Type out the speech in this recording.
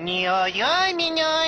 Не а я меня,